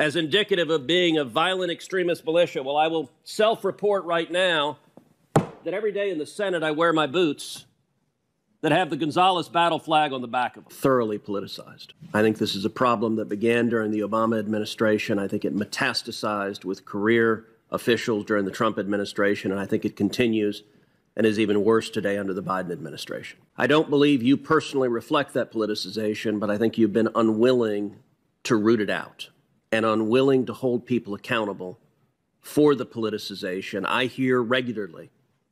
as indicative of being a violent extremist militia. Well, I will self report right now that every day in the Senate I wear my boots that have the Gonzales battle flag on the back of them. Thoroughly politicized. I think this is a problem that began during the Obama administration. I think it metastasized with career officials during the Trump administration, and I think it continues and is even worse today under the Biden administration. I don't believe you personally reflect that politicization, but I think you've been unwilling to root it out and unwilling to hold people accountable for the politicization. I hear regularly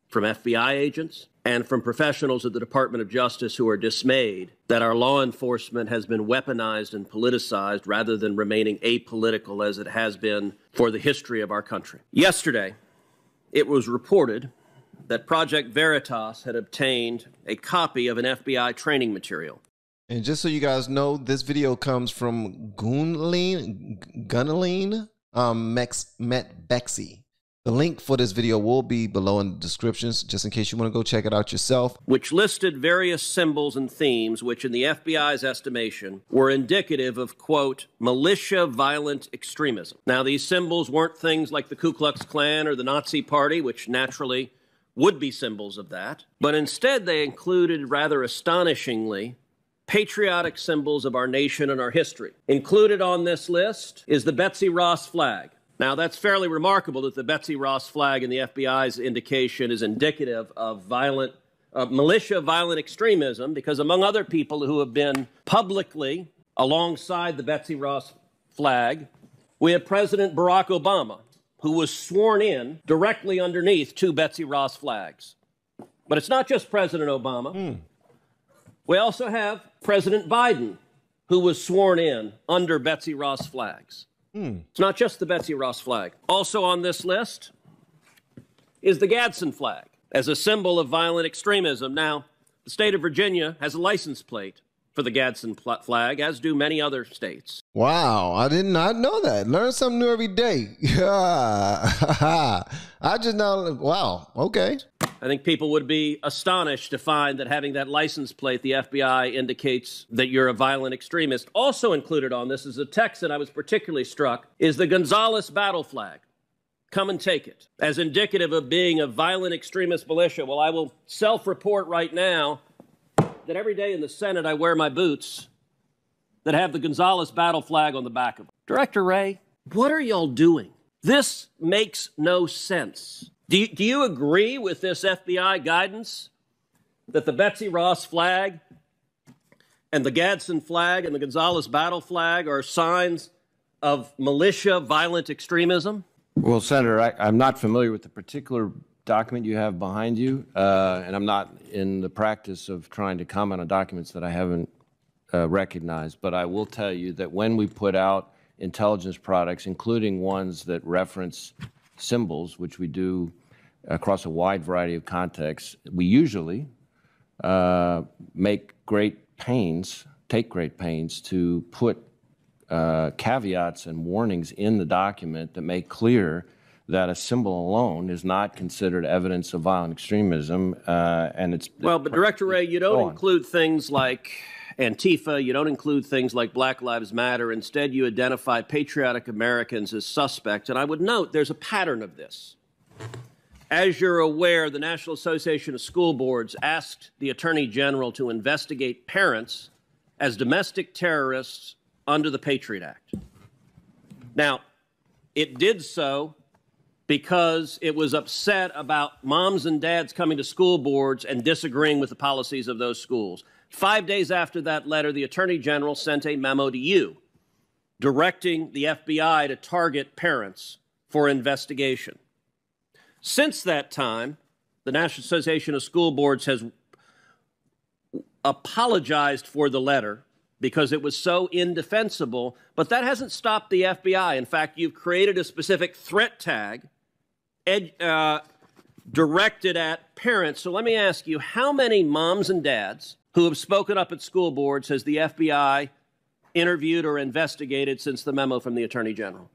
from FBI agents and from professionals at the Department of Justice who are dismayed that our law enforcement has been weaponized and politicized rather than remaining apolitical as it has been for the history of our country. Yesterday, it was reported that Project Veritas had obtained a copy of an FBI training material. And just so you guys know, this video comes from Gunlean, Gunlean um, Mex, Met Bexy. The link for this video will be below in the descriptions, just in case you want to go check it out yourself. Which listed various symbols and themes, which, in the FBI's estimation, were indicative of, quote, militia violent extremism. Now, these symbols weren't things like the Ku Klux Klan or the Nazi Party, which naturally would be symbols of that, but instead they included, rather astonishingly, patriotic symbols of our nation and our history. Included on this list is the Betsy Ross flag. Now, that's fairly remarkable that the Betsy Ross flag in the FBI's indication is indicative of violent, uh, militia violent extremism, because among other people who have been publicly alongside the Betsy Ross flag, we have President Barack Obama, who was sworn in directly underneath two Betsy Ross flags. But it's not just President Obama. Mm. We also have President Biden, who was sworn in under Betsy Ross flags. Hmm. It's not just the Betsy Ross flag. Also on this list is the Gadsden flag as a symbol of violent extremism. Now, the state of Virginia has a license plate for the Gadsden flag, as do many other states. Wow, I did not know that. Learn something new every day. I just know. Wow, okay. I think people would be astonished to find that having that license plate, the FBI indicates that you're a violent extremist. Also included on this is a text that I was particularly struck is the Gonzales battle flag. Come and take it as indicative of being a violent extremist militia. Well, I will self report right now that every day in the Senate I wear my boots that have the Gonzales battle flag on the back of them. Director Wray, what are y'all doing? This makes no sense. Do you, do you agree with this FBI guidance that the Betsy Ross flag and the Gadsden flag and the Gonzales battle flag are signs of militia violent extremism? Well, Senator, I, am not familiar with the particular document you have behind you, uh, and I'm not in the practice of trying to comment on documents that I haven't uh, recognized. But I will tell you that when we put out intelligence products, including ones that reference symbols, which we do across a wide variety of contexts, we usually uh, make great pains, take great pains to put uh, caveats and warnings in the document that make clear that a symbol alone is not considered evidence of violent extremism, uh, and it's well. But Director Wray, you don't include things like Antifa. You don't include things like Black Lives Matter. Instead, you identify patriotic Americans as suspects. And I would note there's a pattern of this. As you're aware, the National Association of School Boards asked the Attorney General to investigate parents as domestic terrorists under the Patriot Act. Now, it did so because it was upset about moms and dads coming to school boards and disagreeing with the policies of those schools. Five days after that letter, the Attorney General sent a memo to you directing the FBI to target parents for investigation. Since that time, the National Association of School Boards has apologized for the letter because it was so indefensible, but that hasn't stopped the FBI. In fact, you've created a specific threat tag ed, uh, directed at parents. So let me ask you how many moms and dads who have spoken up at school boards has the FBI interviewed or investigated since the memo from the Attorney General?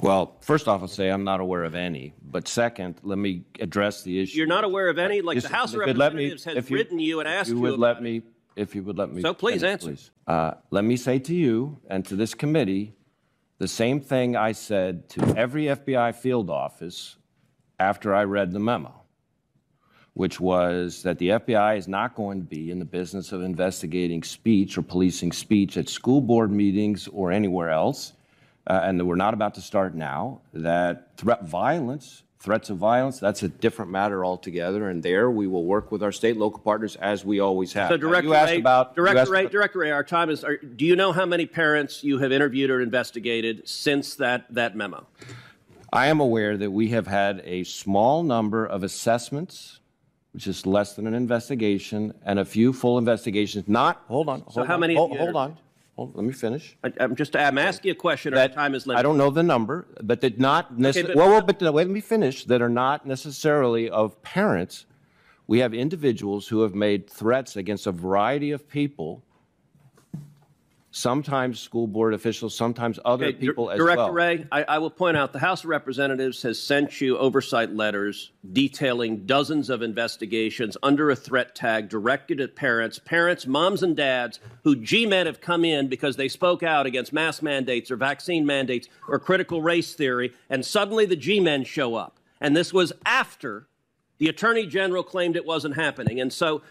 Well, first off, I'll say I'm not aware of any. But second, let me address the issue. You're not aware of any? Like the House of Representatives me, has you, written you and asked you, you would let me, If you would let me. So please finish, answer. Please. Uh, let me say to you and to this committee the same thing I said to every FBI field office after I read the memo, which was that the FBI is not going to be in the business of investigating speech or policing speech at school board meetings or anywhere else, uh, and that we're not about to start now, that threat violence threats of violence, that's a different matter altogether. And there we will work with our state local partners as we always have. So, Director you asked Wray, about Director, about- Director Wray, our time is. Are, do you know how many parents you have interviewed or investigated since that that memo? I am aware that we have had a small number of assessments, which is less than an investigation, and a few full investigations. Not hold on. Hold how on, many Hold, hold on. Hold, let me finish. I, I'm just. I'm asking a question. That time is limited. I don't know the number, but that not necessarily. but- well, well, but uh, wait, let me finish. That are not necessarily of parents. We have individuals who have made threats against a variety of people. Sometimes school board officials, sometimes other Okay, people as Director well. Wray, I, I will point out the House of Representatives has sent you oversight letters detailing dozens of investigations under a threat tag directed at parents, parents, moms, and dads who G-men have come in because they spoke out against mask mandates or vaccine mandates or critical race theory, and suddenly the G-men show up. And this was after the Attorney General claimed it wasn't happening. And so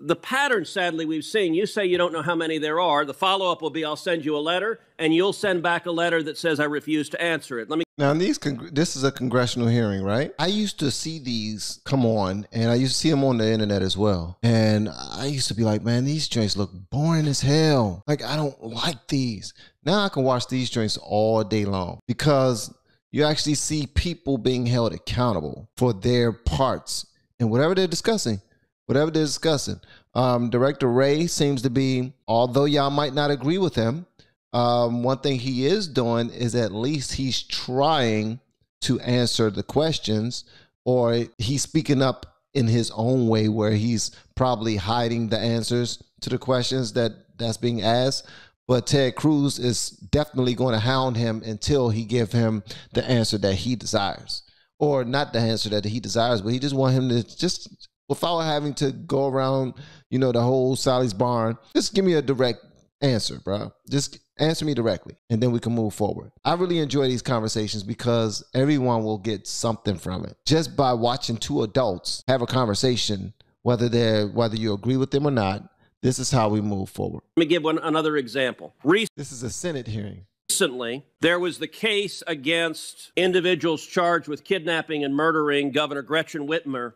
the pattern, sadly, we've seen you say you don't know how many there are. The follow up will be I'll send you a letter, and you'll send back a letter that says I refuse to answer it. Let me Now, these this is a congressional hearing, right? I used to see these come on, and I used to see them on the internet as well. And I used to be like, man, these joints look boring as hell. Like, I don't like these. Now I can watch these joints all day long because you actually see people being held accountable for their parts and whatever they're discussing. Whatever they're discussing. Um, Director Wray seems to be, although y'all might not agree with him, um, one thing he is doing is at least he's trying to answer the questions, or he's speaking up in his own way, where he's probably hiding the answers to the questions that that's being asked. But Ted Cruz is definitely going to hound him until he give him the answer that he desires, or not the answer that he desires, but he just want him to just without having to go around, you know, the whole Sally's barn. Just give me a direct answer, bro. Just answer me directly, and then we can move forward. I really enjoy these conversations because everyone will get something from it just by watching two adults have a conversation, whether they're whether you agree with them or not. This is how we move forward. let me give one another example. This is a Senate hearing. Recently, there was the case against individuals charged with kidnapping and murdering Governor Gretchen Whitmer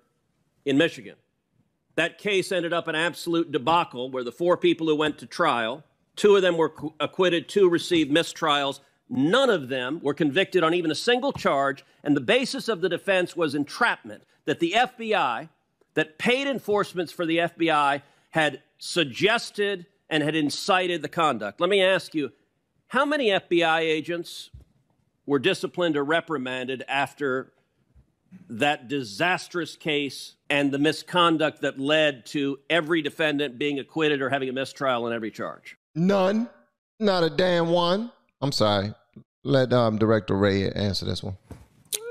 in Michigan. That case ended up an absolute debacle where the four people who went to trial, two of them were acquitted, two received mistrials. None of them were convicted on even a single charge, and the basis of the defense was entrapment that the FBI, that paid enforcements for the FBI, had suggested and had incited the conduct. Let me ask you how many FBI agents were disciplined or reprimanded after that disastrous case and the misconduct that led to every defendant being acquitted or having a mistrial on every charge? None, not a damn one. I'm sorry. Let um, Director Wray answer this one.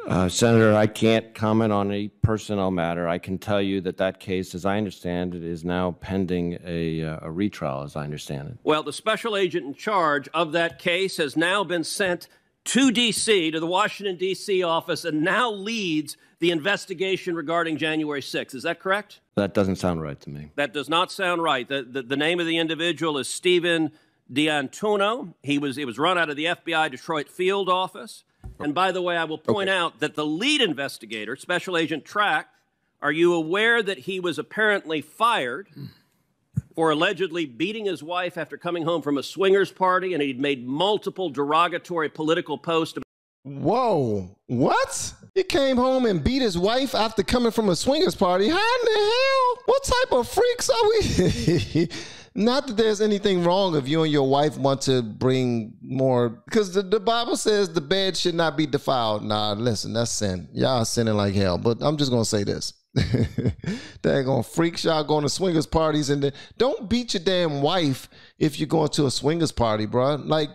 Uh, Senator, I can't comment on a personnel matter. I can tell you that that case, as I understand it, is now pending a, uh, a retrial, as I understand it. Well, the special agent in charge of that case has now been sent to D.C., to the Washington, D.C. office, and now leads the investigation regarding January 6th. Is that correct? That doesn't sound right to me. That does not sound right. The, the, the name of the individual is Steven D'Antuono. He was, it was run out of the FBI Detroit field office. And by the way, I will point out that the lead investigator, Special Agent Trask, are you aware that he was apparently fired for allegedly beating his wife after coming home from a swingers party and he'd made multiple derogatory political posts Whoa, what? He came home and beat his wife after coming from a swingers party. How in the hell? What type of freaks are we? Not that there's anything wrong if you and your wife want to bring more, because the, the Bible says the bed should not be defiled. Nah, listen, that's sin. Y'all sinning like hell. But I'm just gonna say this: they're gonna freaks y'all going to swingers parties, and then don't beat your damn wife if you're going to a swingers party, bro. Like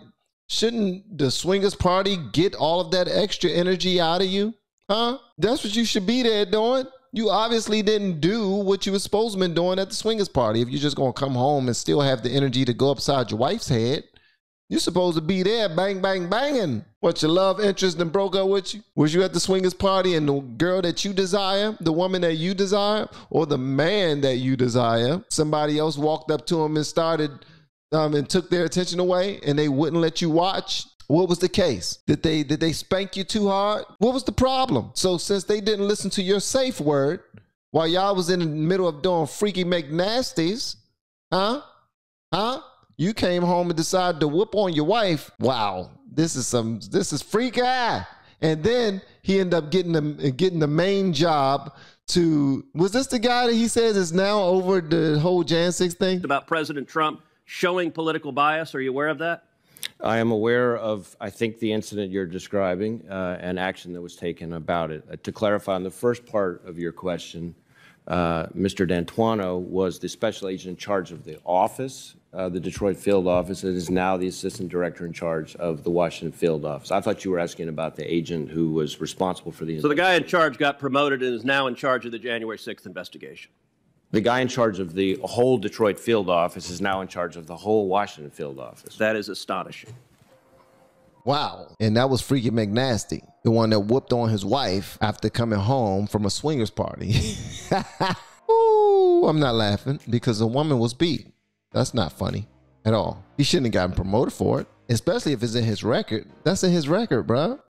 Shouldn't the swingers party get all of that extra energy out of you? Huh? That's what you should be there doing. You obviously didn't do what you were supposed to be doing at the swingers party. If you're just gonna come home and still have the energy to go upside your wife's head, You supposed to be there, bang, bang, banging. What, your love interest and broke up with you? Was you at the swingers party and the girl that you desire, the woman that you desire, or the man that you desire, somebody else walked up to him and started um, and took their attention away and they wouldn't let you watch? What was the case? Did they did they spank you too hard? What was the problem? So since they didn't listen to your safe word while y'all was in the middle of doing freaky McNasties, huh? Huh? You came home and decided to whoop on your wife. Wow, this is some this is freak eye. And then he ended up getting the getting the main job to was this the guy that he says is now over the whole Jan 6 thing? About President Trump showing political bias. Are you aware of that? I am aware of, I think, the incident you're describing uh, and action that was taken about it. Uh, to clarify on the first part of your question, uh, Mr. D'Antuono was the special agent in charge of the office, uh, the Detroit field office, and is now the assistant director in charge of the Washington field office. I thought you were asking about the agent who was responsible for the. So the guy in charge got promoted and is now in charge of the January 6th investigation. The guy in charge of the whole Detroit field office is now in charge of the whole Washington field office. That is astonishing. Wow. And that was Freaky McNasty, the one that whooped on his wife after coming home from a swingers party. Ooh, I'm not laughing because the woman was beat. That's not funny at all. He shouldn't have gotten promoted for it, especially if it's in his record. That's in his record, bruh.